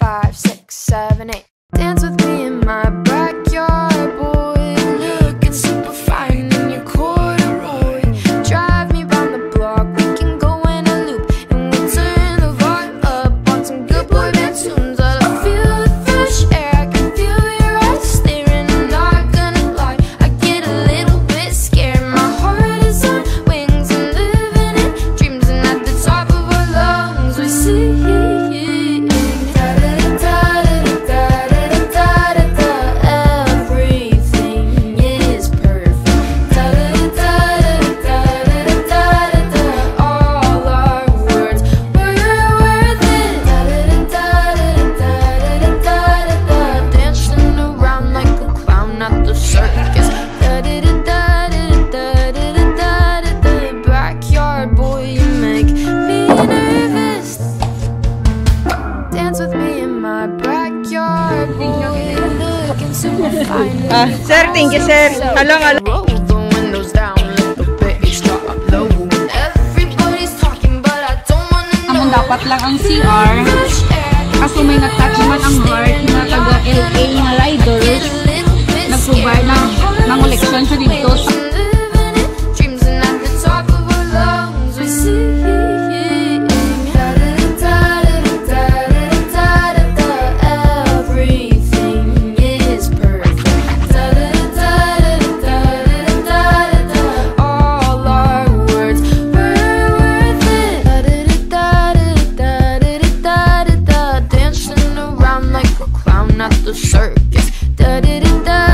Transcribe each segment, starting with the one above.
five, six, seven, eight. Dance with me in my backyard, boy. apat lang ang CR. Kaso may natouch man ang heart na taga LA na riders. Nag-provide ng, ng collection siya dito sa da da da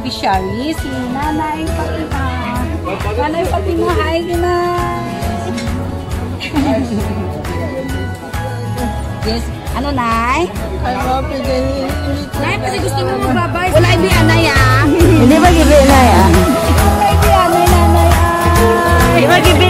beneficiary si Nanay Fatima. Nanay Fatima, hi na. yes, ano Nay? Nay, pati gusto mo magbabay. Wala hindi Anay ah. Hindi ba gibi na yan? Wala hindi Anay, Nanay ah. Hindi ba gibi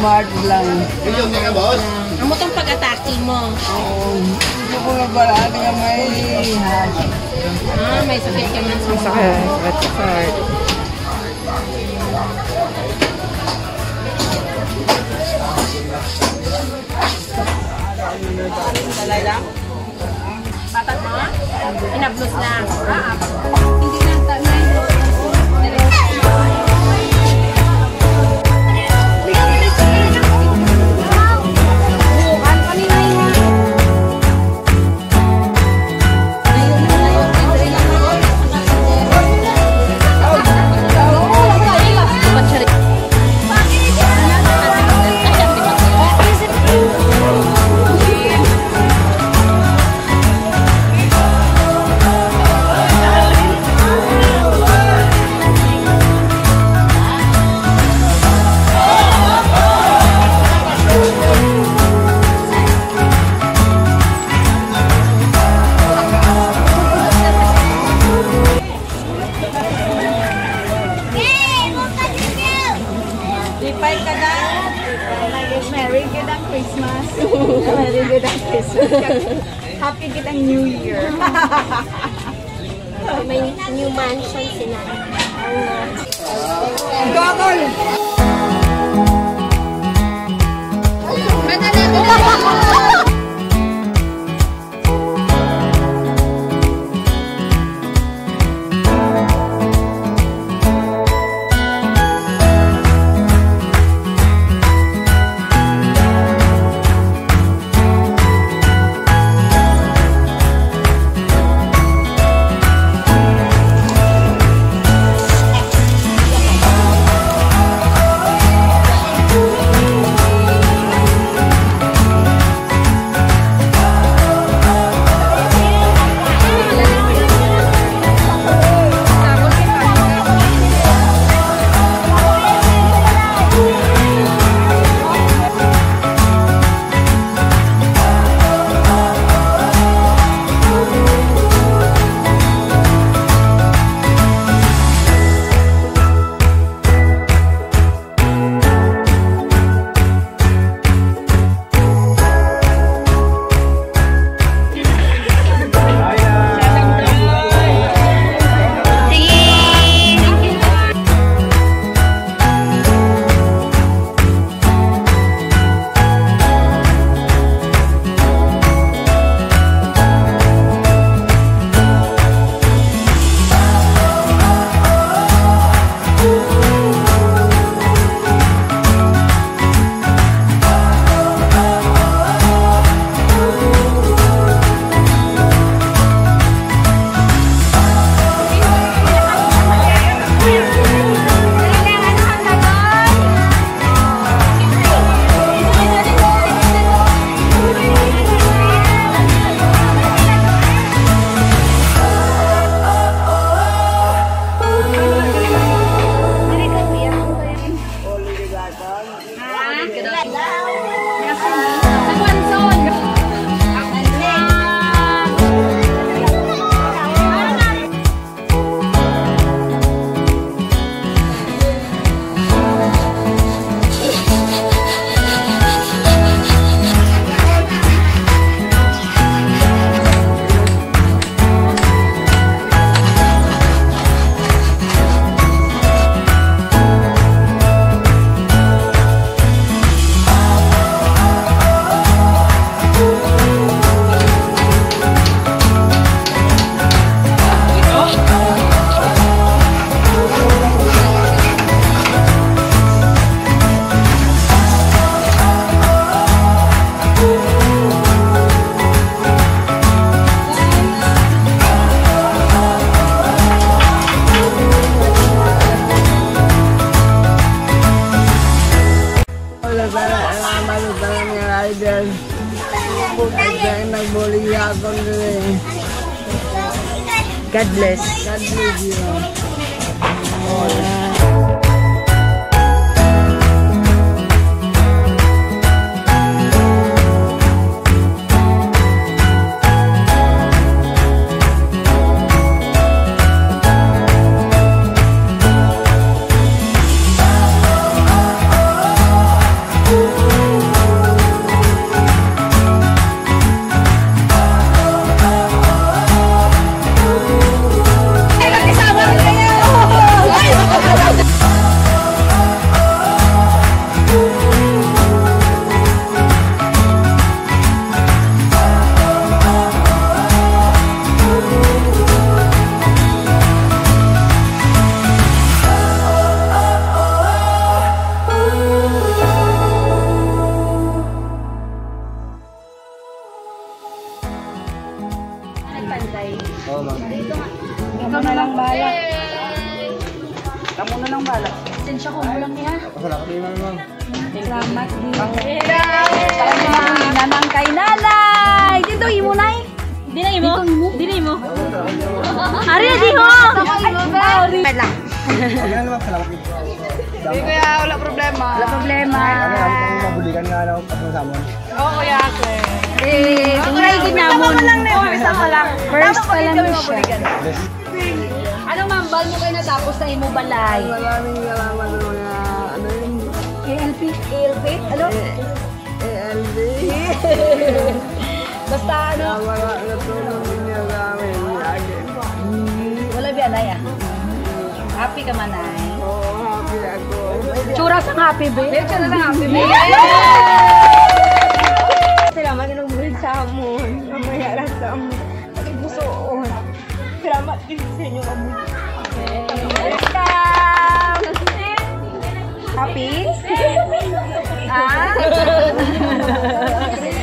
ospital? Ang March lang. Amo tong pag-atake mo. Hindi ko na paraan nga may Ah, may sakit ka man sa Sakit. At sakit. Batat mo? Inablos na. Ah, sila. Gogol! sana ang amalo tanan nga idol. Kaya nagbuli ako nila. God bless. God bless you. Oh, Na lang bala. Sensya ko mo lang niya. Wala ka din, ma'am. Salamat din. Nanang kay nanay. Dito imo nay. Di na imo? Di na imo? Ari di ho. Wait lang. Na salamat din. Hindi kaya wala problema. Wala problema. Ano, pang mabulikan nga ano, pag. Oo, kuya ate. Eh, tungay ginamon. Isa pa lang. First pa lang siya. Bal mo kayo natapos na imo balay? Maraming salamat sa mga ano yun, ALP? ALP? Ano? ALB. Basta ano? Sa mga natulong ninyo sa amin. Lagi. Wala ba anay ah? Happy ka man ay. Oo, happy ako. Tsura sa happy ba? Tsura sa happy ba? Salamat na nagbuhin sa amon. Mamaya lang sa amon. Nakibusoon. Salamat din sa inyo kami. Welcome! Happy? Ah? Ah!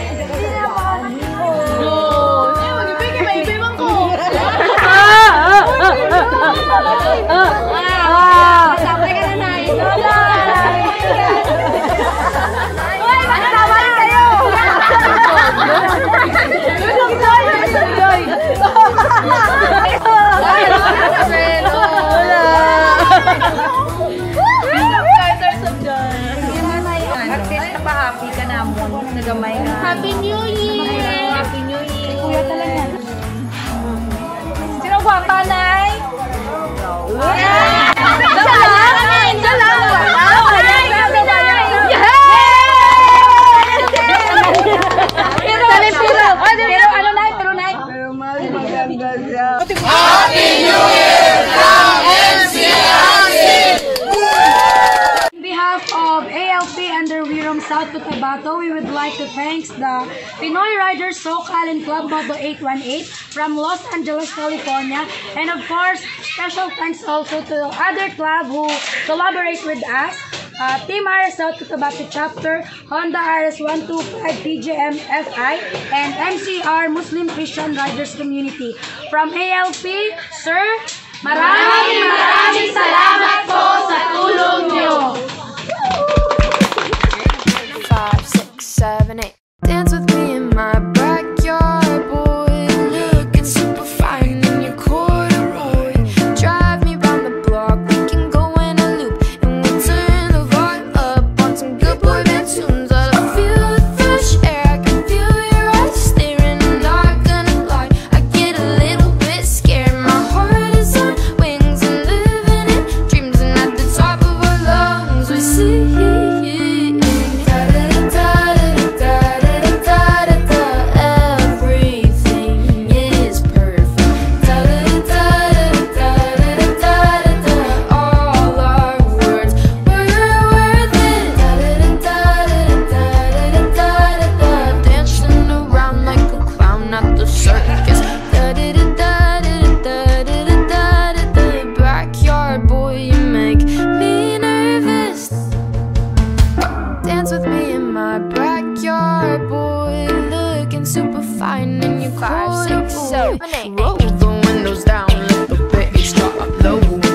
Club Moto 818 from Los Angeles, California. And of course, special thanks also to the other club who collaborate with us. Uh, Team RS South Cotabato Chapter, Honda RS125 PGM FI, and MCR Muslim Christian Riders Community. From ALP, Sir, maraming maraming salamat po sa tulong nyo. Five, six, seven, eight. Roll the windows down, let the bass drop low.